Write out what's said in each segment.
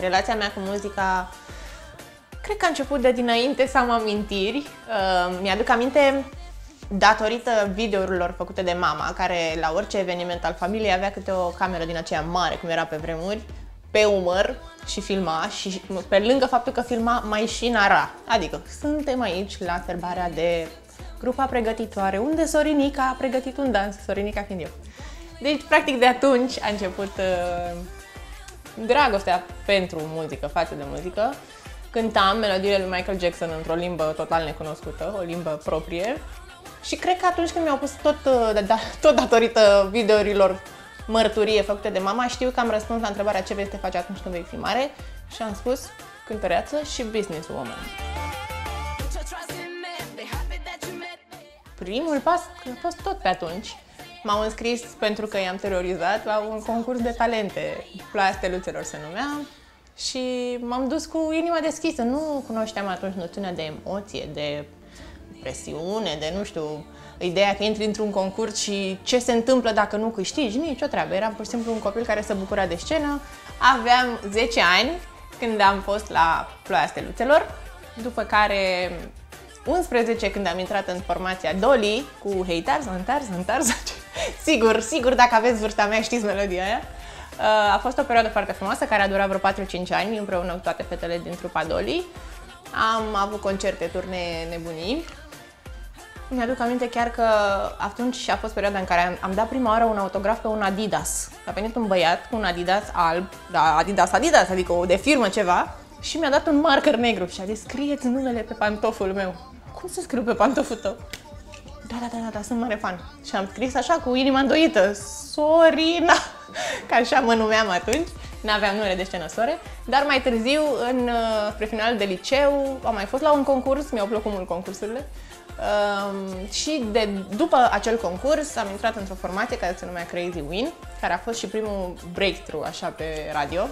relația mea cu muzica cred că a început de dinainte să am amintiri. Uh, mi-aduc aminte datorită videourilor făcute de mama, care la orice eveniment al familiei avea câte o cameră din aceea mare, cum era pe vremuri, pe umăr și filma și pe lângă faptul că filma mai și nara. Adică suntem aici la serbarea de grupa pregătitoare, unde Sorinica a pregătit un dans, Sorinica fiind eu. Deci, practic, de atunci a început uh, dragostea pentru muzică, față de muzică. Cântam melodiile lui Michael Jackson într-o limbă total necunoscută, o limbă proprie. Și cred că atunci când mi-au pus tot, uh, da, tot datorită videourilor mărturie făcute de mama, știu că am răspuns la întrebarea ce vrei să te faci atunci când vei fi mare și am spus cântăreață și businesswoman. Primul pas a fost tot pe atunci. M-au înscris pentru că i-am terorizat la un concurs de talente, Ploaia Steluțelor se numea, și m-am dus cu inima deschisă. Nu cunoșteam atunci noțiunea de emoție, de presiune, de nu știu, ideea că intri într-un concurs și ce se întâmplă dacă nu câștigi, nici o treabă. Eram pur și simplu un copil care se bucura de scenă. Aveam 10 ani când am fost la Ploaia Steluțelor, după care 11 când am intrat în formația Dolly cu Hey Tarzan, Tarzan, Tarzan. Sigur, sigur, dacă aveți vârsta mea știți melodia aia. Uh, a fost o perioadă foarte frumoasă care a durat vreo 4-5 ani împreună cu toate fetele din trupa Dolly. Am avut concerte, turnee nebunii mi-aduc aminte chiar că atunci a fost perioada în care am, am dat prima oară un autograf pe un Adidas. A venit un băiat cu un Adidas alb, da, Adidas, Adidas, adică o de firmă ceva, și mi-a dat un marker negru și a zis, scrieți numele pe pantoful meu. Cum să scriu pe pantoful tău? Da, da, da, da, da, sunt mare fan. Și am scris așa cu inima îndoită, Sorina, că așa mă numeam atunci. N-aveam numele de scenă sore, dar mai târziu, în uh, final de liceu, am mai fost la un concurs, mi-au plăcut mult concursurile, Um, și de, după acel concurs am intrat într-o formație care se numea Crazy Win, care a fost și primul breakthrough așa pe radio.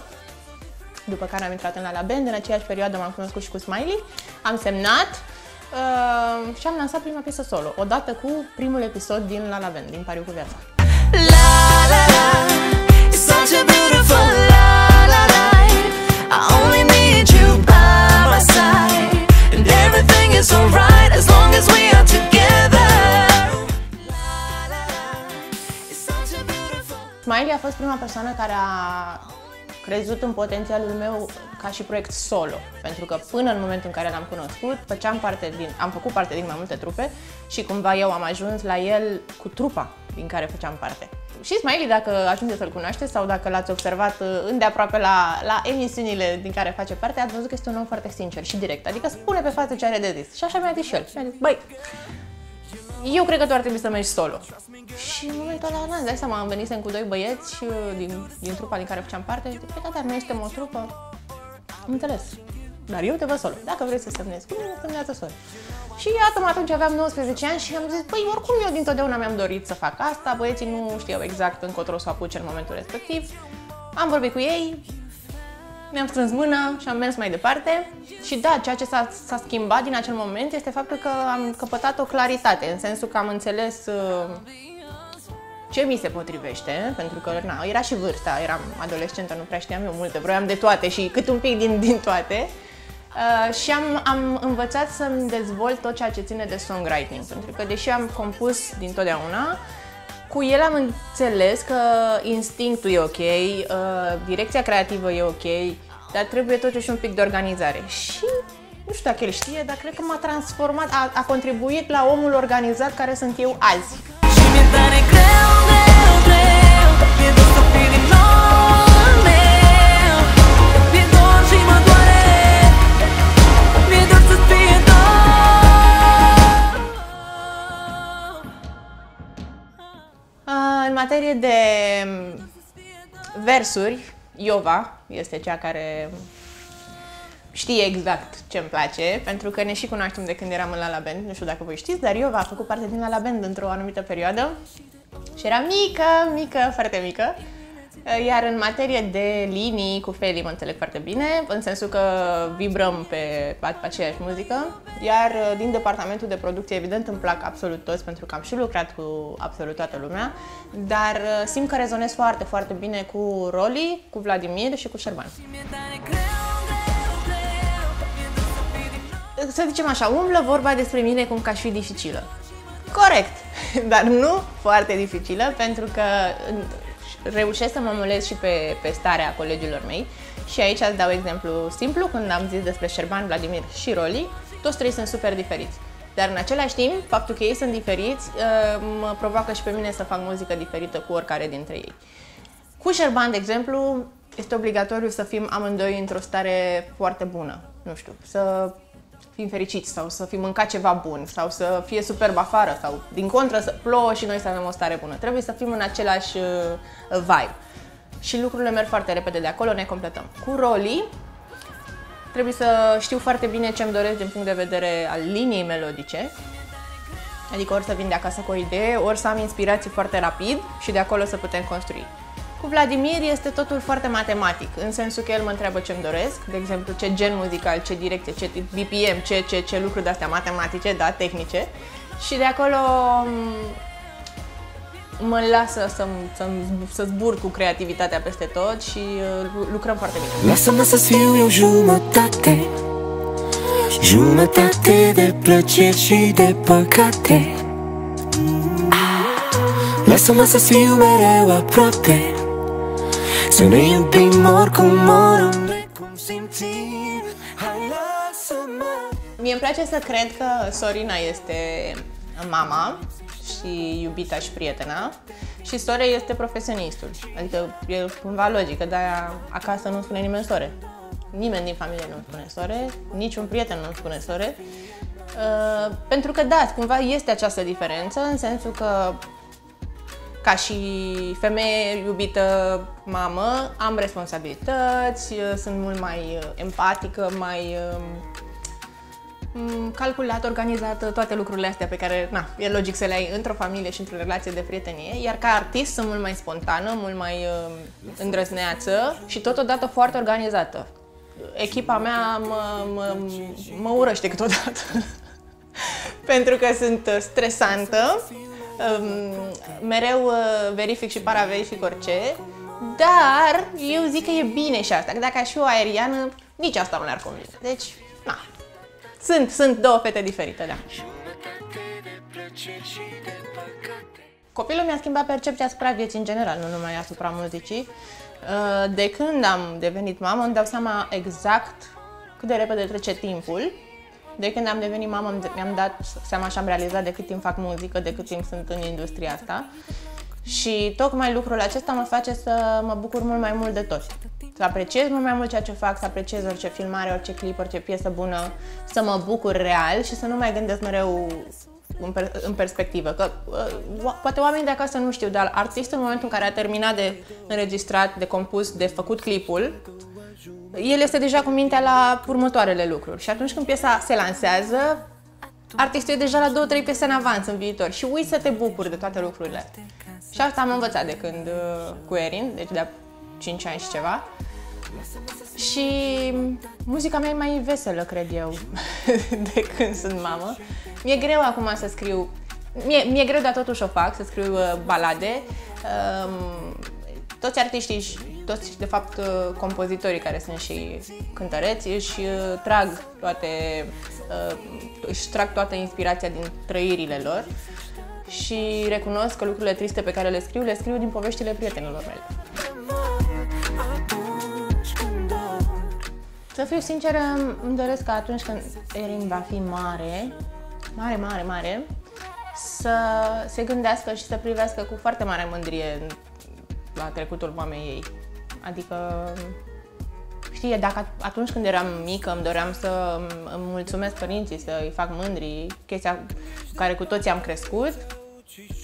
După care am intrat în La La Band, în aceeași perioadă m-am cunoscut și cu Smiley, am semnat uh, și am lansat prima piesă solo, odată cu primul episod din La La Band, din Pariu cu viața. La, la, la, it's such a beautiful la, la, la, I only need you by my side, and everything is alright as long as we are together. Smiley a fost prima persoană care a crezut în potențialul meu ca și proiect solo, pentru că până în momentul în care l-am cunoscut, făceam parte din, am făcut parte din mai multe trupe și cumva eu am ajuns la el cu trupa din care făceam parte. Și Smiley, dacă ajungeți să-l cunoașteți sau dacă l-ați observat uh, îndeaproape la, la emisiunile din care face parte, ați văzut că este un om foarte sincer și direct, adică spune pe față ce are de zis. Și așa mi-a zis și el. Mi-a zis, băi, eu cred că tu ar trebui să mergi solo. Și în momentul ăla, n-am dai seama, am venit cu doi băieți uh, din, din trupa din care făceam parte. Zic, păi da, dar noi suntem o trupă. Am înțeles. Dar eu te văd solo. Dacă vrei să semnezi cu mine, semnează solo. Și iată, atunci aveam 19 ani și am zis, păi oricum eu dintotdeauna mi-am dorit să fac asta, băieții nu știau exact încotro să apuce în momentul respectiv. Am vorbit cu ei, mi-am strâns mâna și am mers mai departe. Și da, ceea ce s-a, s-a schimbat din acel moment este faptul că am căpătat o claritate, în sensul că am înțeles uh, ce mi se potrivește, pentru că na, era și vârsta, eram adolescentă, nu prea știam eu multe, vroiam de toate și cât un pic din, din toate. Uh, și am, am învățat să-mi dezvolt tot ceea ce ține de songwriting, pentru că deși am compus din totdeauna, cu el am înțeles că instinctul e ok, uh, direcția creativă e ok, dar trebuie totuși un pic de organizare. Și nu știu dacă el știe, dar cred că m-a transformat, a, a contribuit la omul organizat care sunt eu azi. În materie de versuri, Iova este cea care știe exact ce îmi place, pentru că ne și cunoaștem de când eram în La La Band, nu știu dacă voi știți, dar Iova a făcut parte din La La Band într-o anumită perioadă și era mică, mică, foarte mică Iar în materie de linii, cu Feli mă înțeleg foarte bine, în sensul că vibrăm pe, pe aceeași muzică. Iar uh, din departamentul de producție, evident, îmi plac absolut toți, pentru că am și lucrat cu absolut toată lumea, dar uh, simt că rezonez foarte, foarte bine cu Roli, cu Vladimir și cu Șerban. Să zicem așa, umblă vorba despre mine cum că aș fi dificilă. Corect, dar nu foarte dificilă, pentru că reușesc să mă mulez și pe, pe starea colegilor mei. Și aici îți dau exemplu simplu, când am zis despre Șerban, Vladimir și Roli, toți trei sunt super diferiți. Dar în același timp, faptul că ei sunt diferiți uh, mă provoacă și pe mine să fac muzică diferită cu oricare dintre ei. Cu Șerban, de exemplu, este obligatoriu să fim amândoi într-o stare foarte bună. Nu știu, să fim fericiți sau să fi mâncat ceva bun sau să fie superb afară sau din contră să plouă și noi să avem o stare bună. Trebuie să fim în același uh, vibe. Și lucrurile merg foarte repede de acolo, ne completăm. Cu rolii, trebuie să știu foarte bine ce îmi doresc din punct de vedere al liniei melodice, Adică ori să vin de acasă cu o idee, ori să am inspirații foarte rapid și de acolo să putem construi. Cu Vladimir este totul foarte matematic, în sensul că el mă întreabă ce-mi doresc, de exemplu ce gen muzical, ce direcție, ce BPM, ce, ce, ce lucruri de-astea matematice, da, tehnice. Și de acolo mm, mă lasă să, să, să zbur cu creativitatea peste tot și uh, lucrăm foarte bine. Lasă-mă să fiu eu jumătate Jumătate de plăceri și de păcate Lasă-mă să fiu mereu aproape să ne iubim oricum, oriunde, cum simțim Hai lasă-mă Mie îmi place să cred că Sorina este mama și iubita și prietena și Sore este profesionistul. Adică e cumva logică, dar acasă nu spune nimeni Sore. Nimeni din familie nu spune Sore, niciun prieten nu spune Sore. Uh, pentru că da, cumva este această diferență în sensul că ca și femeie iubită mamă, am responsabilități, sunt mult mai uh, empatică, mai um, calculat, organizată, toate lucrurile astea pe care, na, e logic să le ai într-o familie și într-o relație de prietenie, iar ca artist sunt mult mai spontană, mult mai uh, îndrăzneață și totodată foarte organizată. Echipa mea mă, mă, mă urăște câteodată. Pentru că sunt stresantă mereu uh, verific și paraverific orice, dar eu zic că e bine și asta, că dacă aș fi o aeriană, nici asta nu le-ar convine. Deci, na, sunt, sunt două fete diferite, da. Copilul mi-a schimbat percepția asupra vieții în general, nu numai asupra muzicii. Uh, de când am devenit mamă, îmi dau seama exact cât de repede trece timpul de când am devenit mamă mi-am dat seama și am realizat de cât timp fac muzică, de cât timp sunt în industria asta. Și tocmai lucrul acesta mă face să mă bucur mult mai mult de tot. Să apreciez mult mai mult ceea ce fac, să apreciez orice filmare, orice clip, orice piesă bună, să mă bucur real și să nu mai gândesc mereu în, per- în perspectivă. Că uh, poate oamenii de acasă nu știu, dar artistul în momentul în care a terminat de înregistrat, de compus, de făcut clipul, el este deja cu mintea la următoarele lucruri. Și atunci când piesa se lansează, artistul e deja la două, trei piese în avans în viitor și uiți să te bucuri de toate lucrurile. Și asta am învățat de când uh, cu Erin, deci de 5 ani și ceva. Și muzica mea e mai veselă, cred eu, de când sunt mamă. Mi-e greu acum să scriu, mi-e, mi-e greu, dar totuși o fac, să scriu uh, balade. Um, toți artiștii toți, de fapt, uh, compozitorii care sunt și cântăreți își uh, trag toate, uh, își trag toată inspirația din trăirile lor și recunosc că lucrurile triste pe care le scriu, le scriu din poveștile prietenilor mele. Să fiu sinceră, îmi doresc că atunci când Erin va fi mare, mare, mare, mare, să se gândească și să privească cu foarte mare mândrie la trecutul mamei ei. Adică, știe, dacă atunci când eram mică îmi doream să îmi mulțumesc părinții, să îi fac mândri, chestia cu care cu toții am crescut,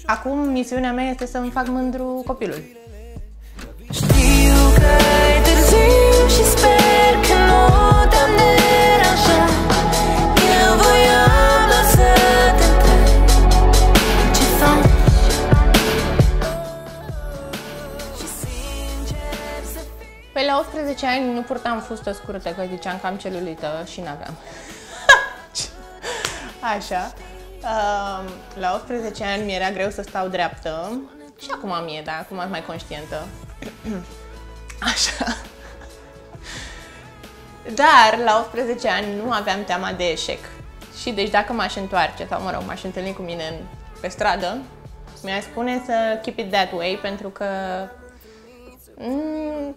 acum misiunea mea este să îmi fac mândru copilul. 18 ani nu purtam fustă scurtă, că ziceam că am celulită și n-aveam. Așa. Uh, la 18 ani mi era greu să stau dreaptă și acum am e, dar acum sunt mai conștientă. Așa. Dar la 18 ani nu aveam teama de eșec. Și deci dacă m-aș întoarce, sau mă rog, m-aș întâlni cu mine în, pe stradă, mi-aș spune să keep it that way, pentru că mm,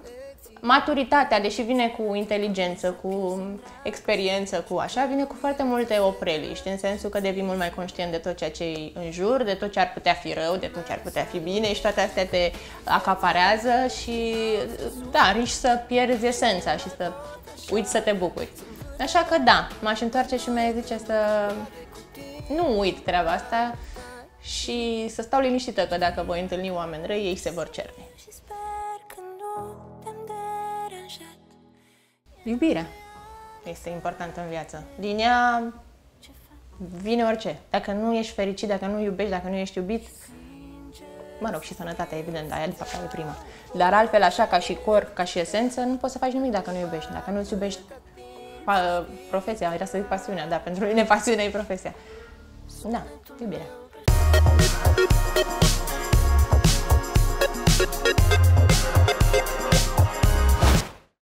maturitatea, deși vine cu inteligență, cu experiență, cu așa, vine cu foarte multe opreliști, în sensul că devii mult mai conștient de tot ceea ce e în jur, de tot ce ar putea fi rău, de tot ce ar putea fi bine și toate astea te acaparează și, da, riști să pierzi esența și să uiți să te bucuri. Așa că da, m-aș întoarce și mi-aș zice să nu uit treaba asta și să stau liniștită că dacă voi întâlni oameni răi, ei se vor cerne. Iubirea este importantă în viață. Din ea vine orice. Dacă nu ești fericit, dacă nu iubești, dacă nu ești iubit, mă rog, și sănătatea, evident, aia de fapt e prima. Dar altfel, așa ca și cor, ca și esență, nu poți să faci nimic dacă nu iubești. Dacă nu-ți iubești pa, profesia, era să zic pasiunea, da, pentru mine pasiunea e profesia. Da, iubirea.